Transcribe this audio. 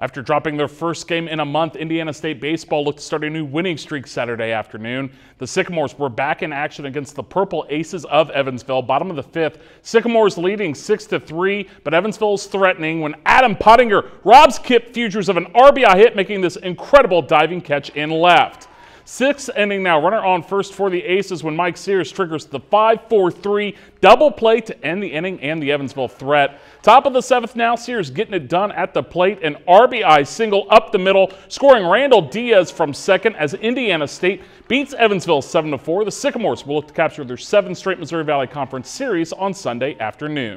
After dropping their first game in a month, Indiana State baseball looked to start a new winning streak Saturday afternoon. The Sycamores were back in action against the Purple Aces of Evansville, bottom of the fifth. Sycamores leading 6 to 3, but Evansville is threatening when Adam Pottinger robs Kip Fougerousse of an RBI hit, making this incredible diving catch in left. Sixth inning now. Runner on first for the Aces when Mike Sears triggers the 5-4-3 double play to end the inning and the Evansville threat. Top of the seventh now. Sears getting it done at the plate. An RBI single up the middle, scoring Randall Diaz from second as Indiana State beats Evansville 7-4. The Sycamores will look to capture their seventh straight Missouri Valley Conference series on Sunday afternoon.